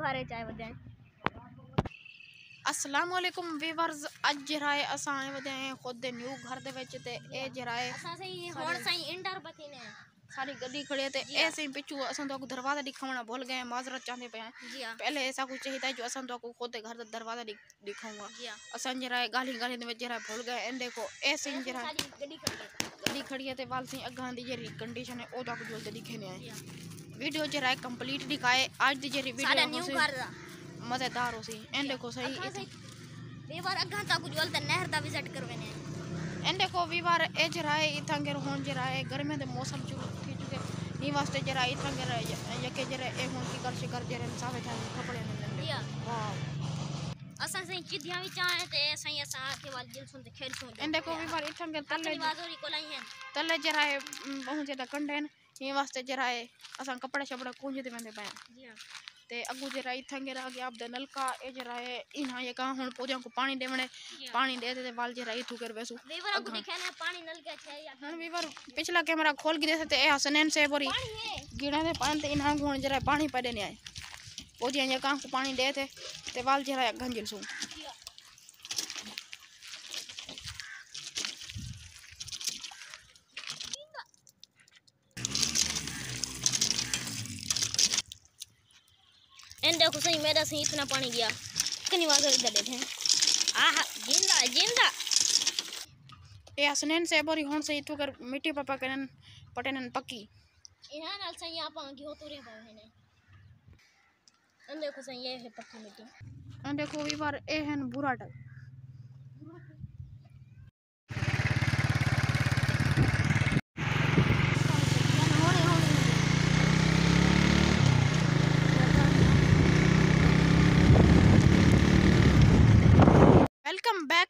سارے چائے ودائیں السلام علیکم ویورز اج جرائے اساں آئے ودے ہیں خود دے نیو گھر دے وچ تے اے جرائے اساں سہی ہن سہی انٹر پتی نے۔ ساری گڈی کھڑی ہے تے اے سہی پچھو اساں تو دروازہ دکھاونا بھول گئے ہیں معذرت چاہندے پے ہیں۔ جی ہاں۔ پہلے ایسا کچھ چاہیے تھا جو اساں تو خود دے گھر دا دروازہ دکھاؤں گا۔ جی ہاں۔ اساں جرائے گالی گالی دے وچ جرائے بھول گئے ہیں۔ دیکھو اے سہی جرائے گڈی کھڑی ہے۔ تے وال سہی اگاں دی جری کنڈیشن ہے او تک جو دکھے نے جی ہاں۔ ویڈیو جرائے کمپلیٹ دکھائے اج دی جری ویڈیو نیو گھر دا مزیدار ہو سی این دیکھو صحیح اساں بے بار اگاں تک جول تے نہر دا وزٹ کروینے این دیکھو ویوار اے جرائے اتھاں گر ہون جرائے گرمی دے موسم چ تھی چکے نی واسطے جرائے اتھاں گر یکے جرائے اے ہون کی کر شکر جرے صاحب تھا کپڑے نے واو اساں سہی چدیاں وچ آئے تے سہی اساں کے وال جل سن تے کھیل سن این دیکھو ویوار اتھاں گر تلے تلے ہیں جرائے بہت زیادہ کنڈے نی واسطے جرائے اساں کپڑے شپڑے کونج دے وندے پے جی ہاں تے اگو جرائے اتھاں گر آ گیا اب دے نلکا اے جرائے انہاں یہ کہاں ہن پوجاں کو پانی دیونے پانی دے دے وال جرائے تو کر ویسو بار کو دکھانے پانی نل کے چھ یا ہن ویوار پچھلا کیمرہ کھول کے دے تے اے حسنین سے ہے گیڑا دے پانی تے انہاں گون جرائے پانی پے دینے آئے پوجاں یہ کہاں کو پانی دے تے تے وال جرائے گنجل سو این دیکھو صحیح میرا صحیح اتنا پانی گیا کنی واز ادھر بیٹھے ہیں آہا جیندا جیندا اے حسنین سے بوری ہن سے تو کر مٹی پپا کرن پٹنن پکی انہاں نال صحیح آپ گی ہو تورے پاوے نے این دیکھو صحیح یہ ہے پکی مٹی ان دیکھو ویوار اے ہن برا ٹک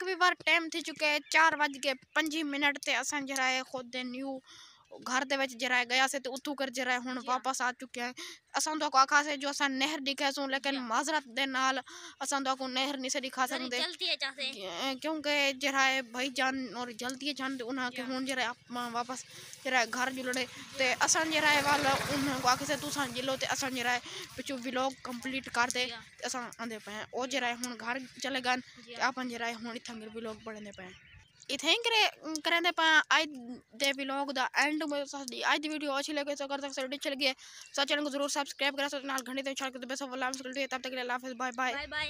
ویلکم بیک ویور ٹائم تھی چکے چار بج کے پنجی منٹ تے اساں جرائے خود دے نیو گھر دے وچ جرائے گیا سے تے اتو کر جرائے ہن واپس آ چکے ہیں اساں تو کو آکھا سے جو اساں نہر دکھے سوں لیکن معذرت دے نال اساں تو کو نہر نہیں سے دکھا سکدے جلدی چاہتے کیونکہ جرائے بھائی جان اور جلدی جان تے انہاں کے ہون جرائے واپس جرائے گھر جلڑے تے اساں جرائے والا انہاں کو آکھے سے تساں جلو تے اساں جرائے پچھو ولاگ کمپلیٹ کر دے اساں آندے پے او جرائے ہن گھر چلے گن تے اپن جرائے ہن اتھاں گر ولاگ بڑھنے پے ہیں ایتھیں کرے کرندے پے اج دے ولاگ دا اینڈ میں سدی اج دی ویڈیو اچھی لگے تو کر سکتے اچھی لگی ہے سو چینل کو ضرور سبسکرائب کرا سو نال گھنٹی تے چھڑ کے بس اللہ تب تک کے لیے اللہ حافظ بائے بائے بائے بائے